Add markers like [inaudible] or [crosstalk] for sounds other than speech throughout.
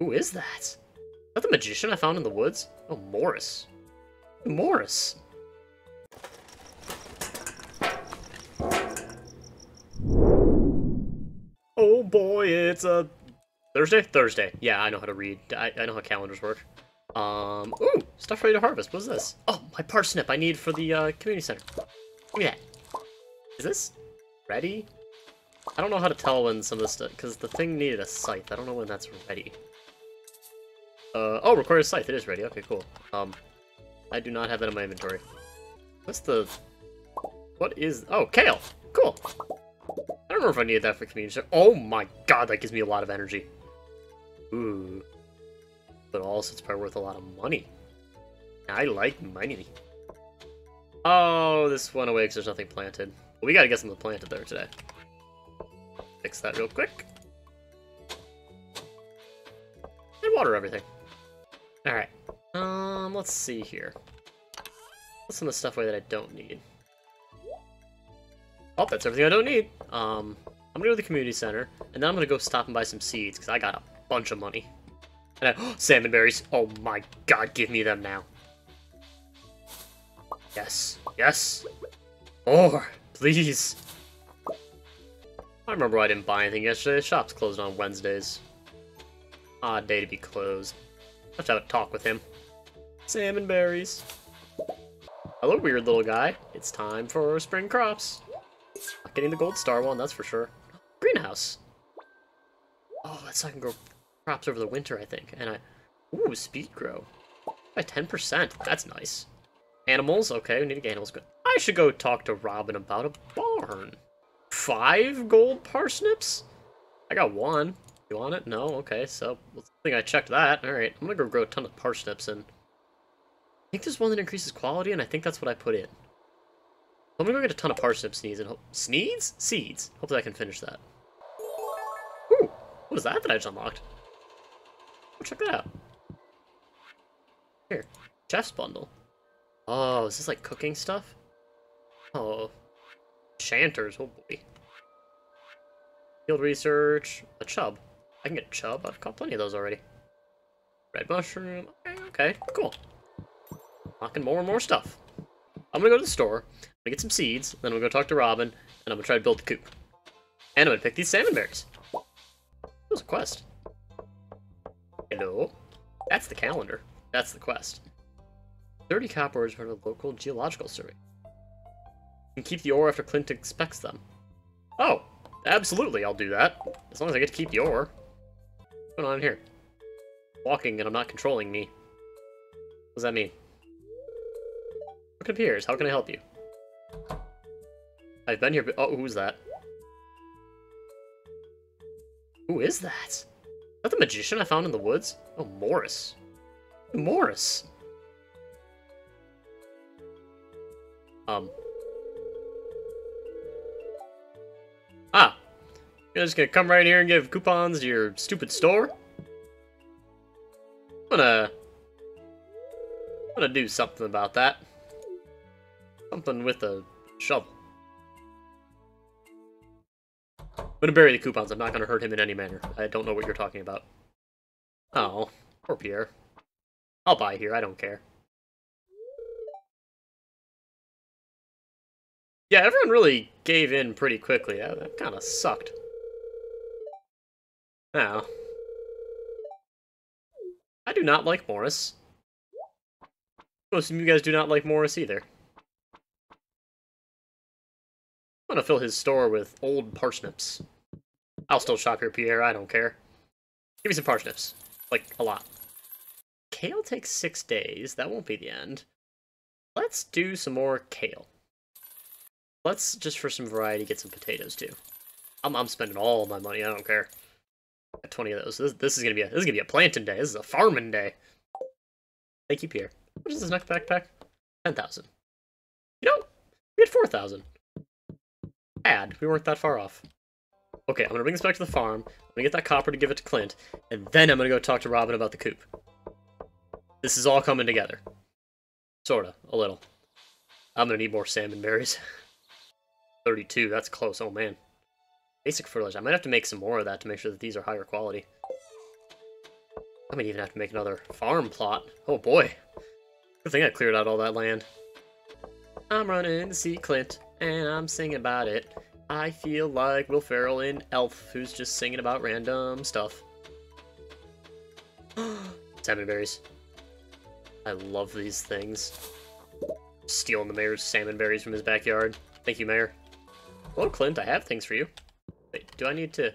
Who is that? Is that the magician I found in the woods? Oh, Morris. Morris. Oh boy, it's a Thursday? Thursday. Yeah, I know how to read. I, I know how calendars work. Um, ooh, stuff ready to harvest. What's this? Oh, my parsnip I need for the uh, community center. Look at that. Is this ready? I don't know how to tell when some of this stuff, because the thing needed a scythe. I don't know when that's ready. Uh, oh, required scythe. It is ready. Okay, cool. Um, I do not have that in my inventory. What's the... What is... Oh, kale! Cool! I don't know if I needed that for community. Oh my god, that gives me a lot of energy. Ooh. But also, it's probably worth a lot of money. I like money. Oh, this went away because there's nothing planted. Well, we gotta get something planted there today. Fix that real quick. And water everything. Alright. Um, let's see here. What's some of the stuff away that I don't need? Oh, that's everything I don't need. Um, I'm gonna go to the community center, and then I'm gonna go stop and buy some seeds, because I got a bunch of money. And I, oh, [gasps] salmon berries. Oh my god, give me them now. Yes, yes. More, please. I remember I didn't buy anything yesterday. The shop's closed on Wednesdays. Odd day to be closed. To have a talk with him. Salmon berries. Hello, weird little guy. It's time for spring crops. Not getting the gold star one, that's for sure. Greenhouse. Oh, that's so I can grow crops over the winter, I think. And I... Ooh, speed grow. By 10%. That's nice. Animals. Okay, we need to get animals. Good. I should go talk to Robin about a barn. Five gold parsnips? I got one. You want it? No? Okay, so I think I checked that. Alright, I'm gonna go grow a ton of parsnips and... I think there's one that increases quality, and I think that's what I put in. I'm gonna go get a ton of parsnip seeds and hope... Sneeds? Seeds. Hopefully I can finish that. Ooh! What is that that I just unlocked? Oh, check that out. Here. Chef's bundle. Oh, is this like cooking stuff? Oh. Shanters, oh boy. Field research. A chub. I can get chub. I've caught plenty of those already. Red mushroom. Okay, okay, cool. Locking more and more stuff. I'm gonna go to the store, I'm gonna get some seeds, then I'm gonna go talk to Robin, and I'm gonna try to build the coop. And I'm gonna pick these salmon berries. That was a quest. Hello? That's the calendar. That's the quest. 30 copper is for the local geological survey. You can keep the ore after Clint inspects them. Oh, absolutely, I'll do that. As long as I get to keep the ore. Going on here? Walking and I'm not controlling me. What does that mean? Look appears. How can I help you? I've been here, oh, who's that? Who is that? Is that the magician I found in the woods? Oh, Morris. Morris. Um. You're just gonna come right here and give coupons to your stupid store? I'm gonna... I'm gonna do something about that. Something with a shovel. I'm gonna bury the coupons. I'm not gonna hurt him in any manner. I don't know what you're talking about. Oh, poor Pierre. I'll buy here. I don't care. Yeah, everyone really gave in pretty quickly. That, that kind of sucked. Now, I do not like Morris. Most of you guys do not like Morris either. I'm gonna fill his store with old parsnips. I'll still shop here, Pierre. I don't care. Give me some parsnips. Like, a lot. Kale takes six days. That won't be the end. Let's do some more kale. Let's, just for some variety, get some potatoes, too. I'm, I'm spending all my money. I don't care. Got 20 of those. This, this is gonna be a this is gonna be a planting day. This is a farming day. Thank you, Pierre. What is this next backpack? 10,000. You know, we had 4,000 add. We weren't that far off. Okay, I'm gonna bring this back to the farm. I'm gonna get that copper to give it to Clint, and then I'm gonna go talk to Robin about the coop. This is all coming together. Sorta, a little. I'm gonna need more salmon berries. [laughs] 32, that's close, oh man. Basic fertilizer, I might have to make some more of that to make sure that these are higher quality. I might even have to make another farm plot. Oh boy. Good thing I cleared out all that land. I'm running to see Clint, and I'm singing about it. I feel like Will Ferrell in Elf, who's just singing about random stuff. [gasps] salmon berries. I love these things. Stealing the mayor's salmon berries from his backyard. Thank you, mayor. Hello, Clint. I have things for you. Do I need to...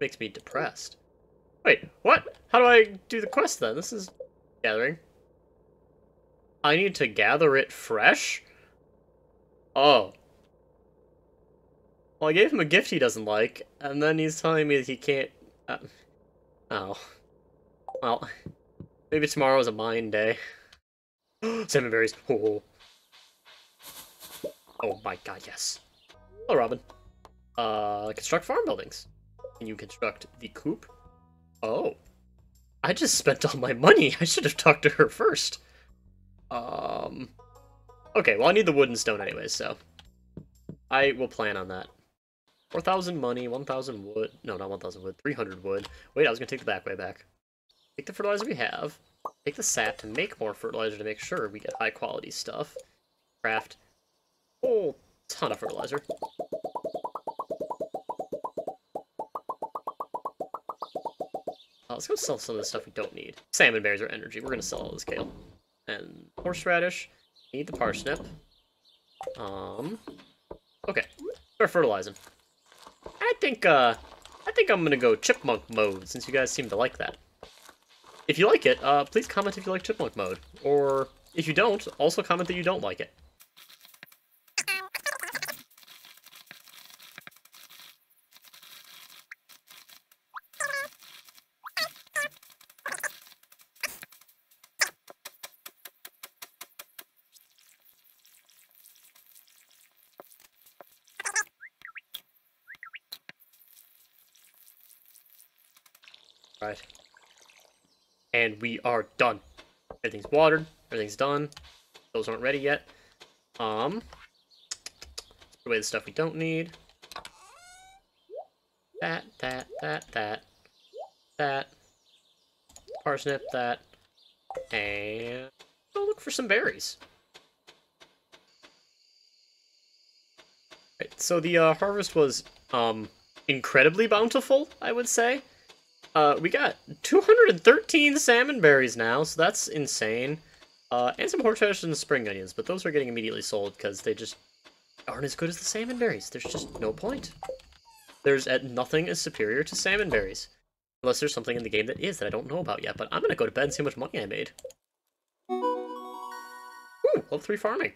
Makes me depressed. Wait, what? How do I do the quest then? This is gathering. I need to gather it fresh? Oh. Well, I gave him a gift he doesn't like, and then he's telling me that he can't... Uh, oh. Well, maybe tomorrow is a mine day. [gasps] Salmon berries. Oh. Oh my god, yes. Hello, Robin. Uh, construct farm buildings. Can you construct the coop? Oh. I just spent all my money. [laughs] I should have talked to her first. Um. Okay, well, I need the wood and stone anyway, so. I will plan on that. 4,000 money, 1,000 wood. No, not 1,000 wood. 300 wood. Wait, I was to take the back way back. Take the fertilizer we have. Take the sap to make more fertilizer to make sure we get high quality stuff. Craft whole ton of fertilizer. Uh, let's go sell some of the stuff we don't need. Salmon berries are energy. We're gonna sell all this kale. And horseradish. Need the parsnip. Um. Okay. Start fertilizing. I think, uh, I think I'm gonna go chipmunk mode, since you guys seem to like that. If you like it, uh, please comment if you like chipmunk mode. Or, if you don't, also comment that you don't like it. Right. And we are done. Everything's watered. Everything's done. Those aren't ready yet. Um, put away the stuff we don't need. That, that, that, that, that. Parsnip, that. And go look for some berries. Right, so the uh, harvest was um, incredibly bountiful, I would say. Uh, we got 213 salmon berries now, so that's insane. Uh, and some horseradish and spring onions, but those are getting immediately sold because they just aren't as good as the salmon berries. There's just no point. There's at nothing is superior to salmon berries. Unless there's something in the game that is that I don't know about yet, but I'm gonna go to bed and see how much money I made. Ooh, level 3 farming.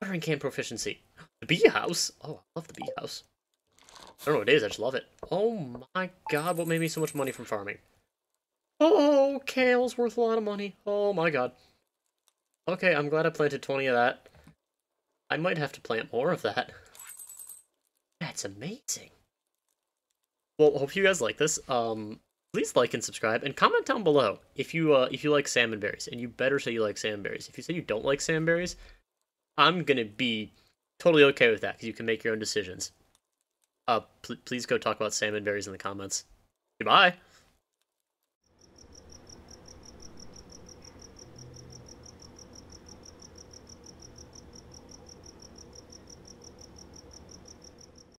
Watering can proficiency. The bee house. Oh, I love the bee house. I don't know what it is, I just love it. Oh my god, what made me so much money from farming? Oh, kale's worth a lot of money. Oh my god. Okay, I'm glad I planted 20 of that. I might have to plant more of that. That's amazing. Well, hope you guys like this. Um, please like and subscribe, and comment down below if you uh, if you like salmon berries, and you better say you like salmon berries. If you say you don't like salmon berries, I'm gonna be totally okay with that because you can make your own decisions. Uh, pl please go talk about salmon berries in the comments. Goodbye.